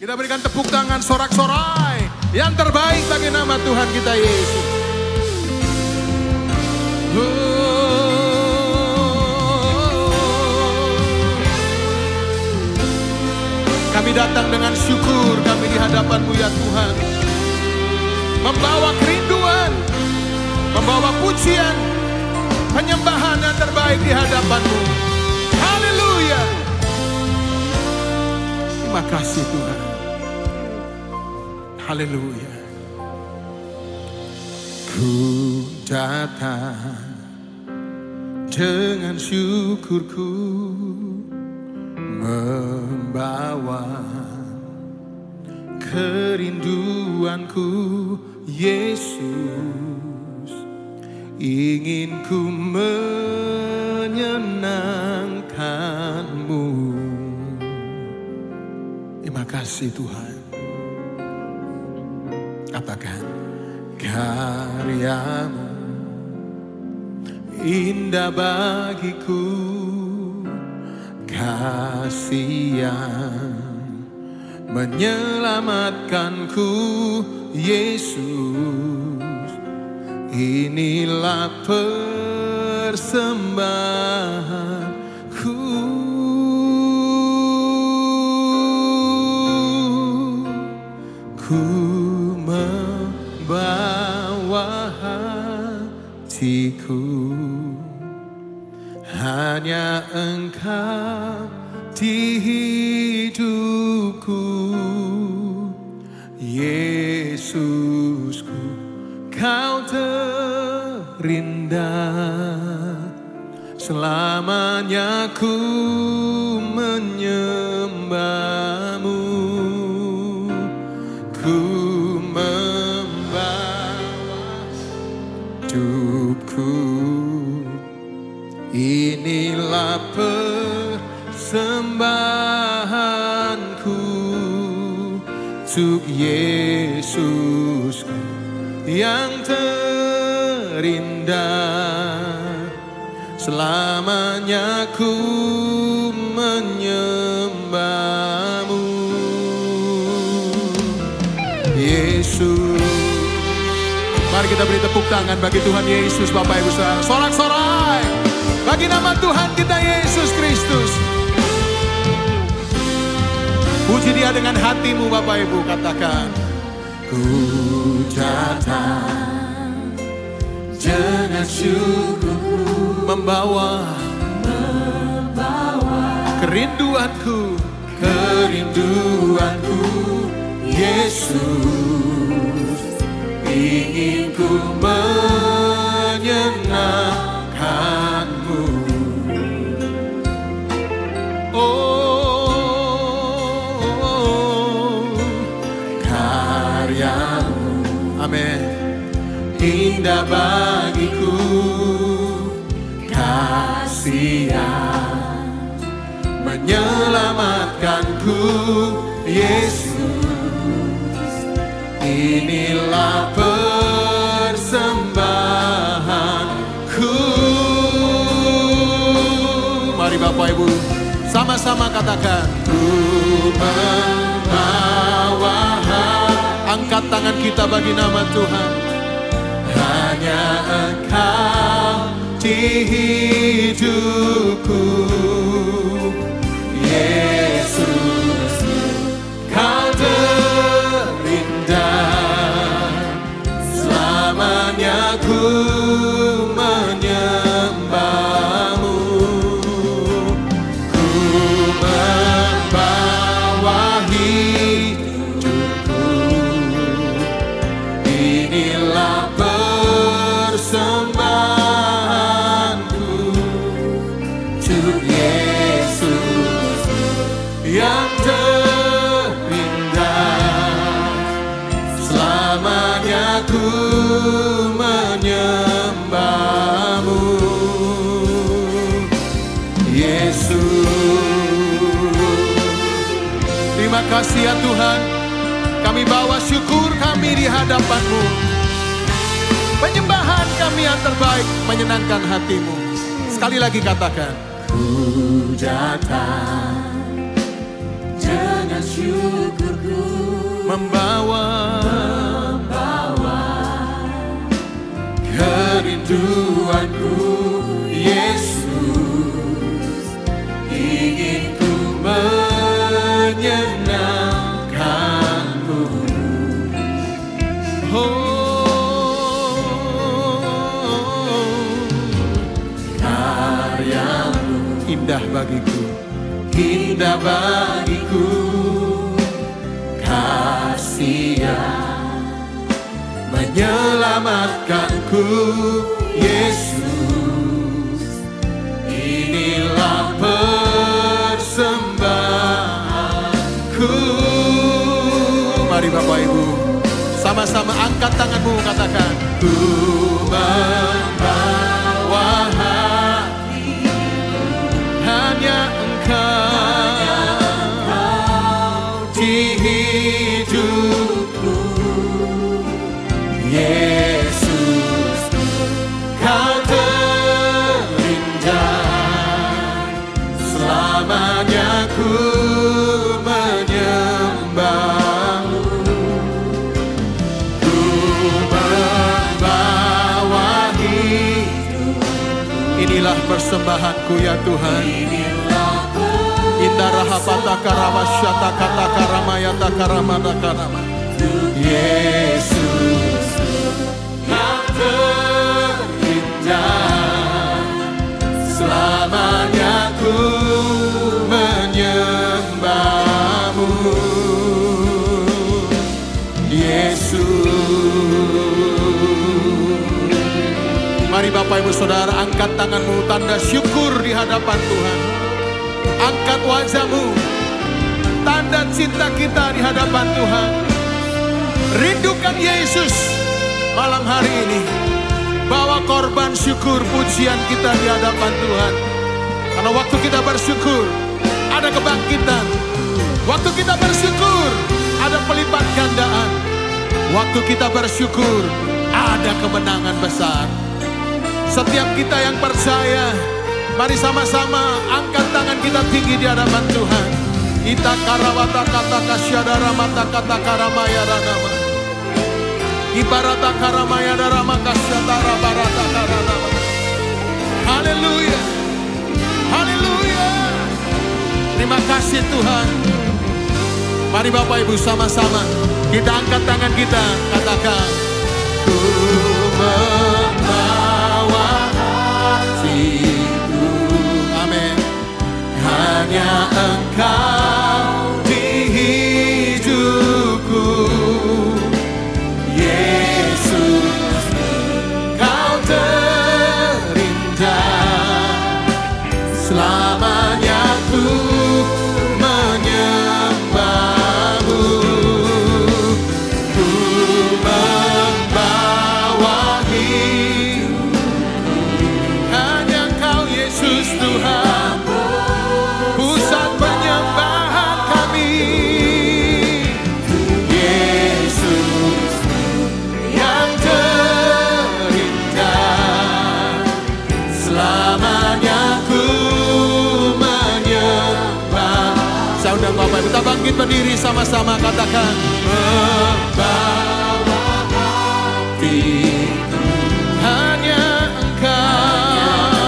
Kita berikan tepuk tangan sorak-sorai yang terbaik bagi nama Tuhan kita Yesus. Kami datang dengan syukur kami di hadapanmu ya Tuhan. Membawa kerinduan, membawa pujian, penyembahan yang terbaik di hadapanmu. Haleluya. Terima kasih Tuhan. Haleluya. Ku datang dengan syukurku membawa kerinduanku Yesus. Ingin ku menyenangkanmu. Terima kasih Tuhan katakan karyamu indah bagiku? Kasih yang menyelamatkanku Yesus. Inilah persembahanku. Ku hatiku. Hanya engkau di hidupku. Yesusku kau terindah. Selamanya ku menyembahmu persembahanku Untuk Yesusku yang terindah. Selamanya ku menyembahmu. Yesus. Mari kita beri tepuk tangan bagi Tuhan Yesus Bapak Ibu Saudara. Sorak-sorai bagi nama Tuhan kita Yesus Kristus. Puji dia dengan hatimu Bapak Ibu katakan. Ku datang dengan syukurku membawa kerinduanku kerinduanku Yesus ingin ku menyenangkanmu Amin. Indah bagiku Kasih yang Menyelamatkanku Yesus. Inilah persembahanku. Mari Bapak Ibu sama-sama katakan Ku Angkat tangan kita bagi nama Tuhan. Hanya Engkau di hidupku Yesus Terima kasih ya Tuhan. Kami bawa syukur kami di hadapanmu. Penyembahan kami yang terbaik menyenangkan hatimu. Sekali lagi katakan Ku datang dengan syukurku. Membawa, kerinduanku Yesus bagiku indah bagiku. Kasih yang menyelamatkanku Yesus. Inilah persembahanku. Mari Bapak Ibu sama-sama angkat tanganmu katakan ku membawa selamanya ku menyembahmu. Ku membawa hidup. Inilah persembahanku ya Tuhan. Indah rahabata karama syata kata karama yata karama Yesus Bapak Ibu Saudara angkat tanganmu tanda syukur di hadapan Tuhan. Angkat wajahmu Tanda cinta kita di hadapan Tuhan. Rindukan Yesus malam hari ini. Bawa korban syukur pujian kita di hadapan Tuhan. Karena waktu kita bersyukur Ada kebangkitan. Waktu kita bersyukur Ada pelipat gandaan. Waktu kita bersyukur Ada kemenangan besar Setiap kita yang percaya Mari sama-sama angkat tangan kita tinggi di hadapan Tuhan. Ita karawata kata kasyadara mata kata karamaya ranama. Ibarata karamaya darama kasyadara barata karanama. Haleluya. Haleluya. Terima kasih Tuhan. Mari Bapak Ibu sama-sama kita angkat tangan kita katakan hanya engkau di hidupku. Yesus kau terindah. Selamanya ku menyembahmu. Ku membawa hidup hanya kau Yesus Tuhan Bapak kita bangkit berdiri sama-sama katakan membawa hati hanya engkau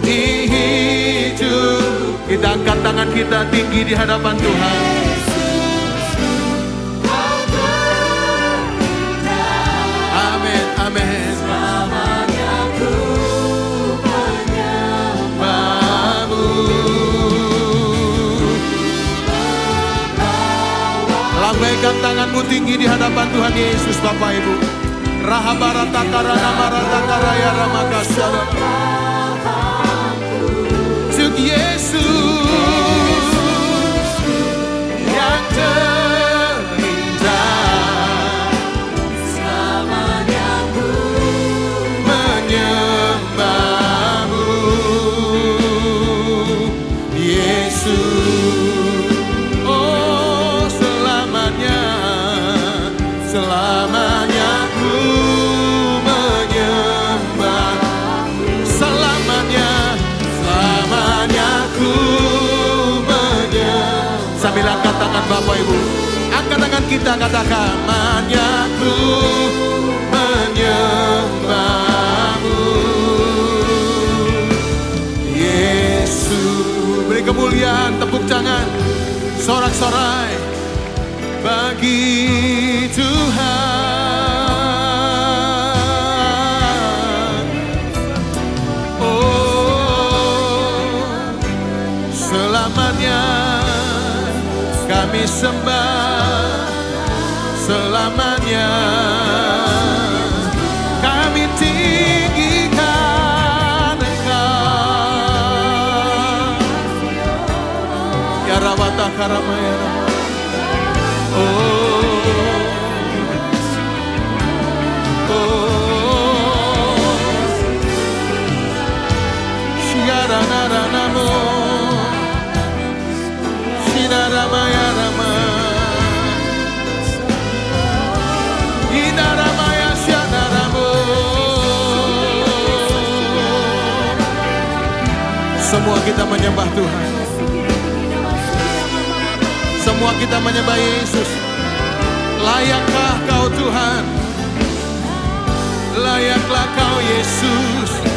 di hidup. Kita angkat tangan kita tinggi di hadapan Tuhan Lambaikan tanganmu tinggi di hadapan Tuhan Yesus Bapak Ibu. Rahabarata karana marata Bapak Ibu. Angkat tangan kita katakan Manyaku menyembahmu. Yesus Beri kemuliaan tepuk tangan. Sorak-sorai Bagi Tuhan kami sembah selamanya. Kami tinggikan engkau. Ya karamaya Semua kita menyembah Tuhan. Semua kita menyembah Yesus. Layakkah kau Tuhan? Layaklah kau Yesus